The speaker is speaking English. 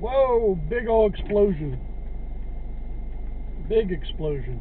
Whoa, big old explosion. Big explosion.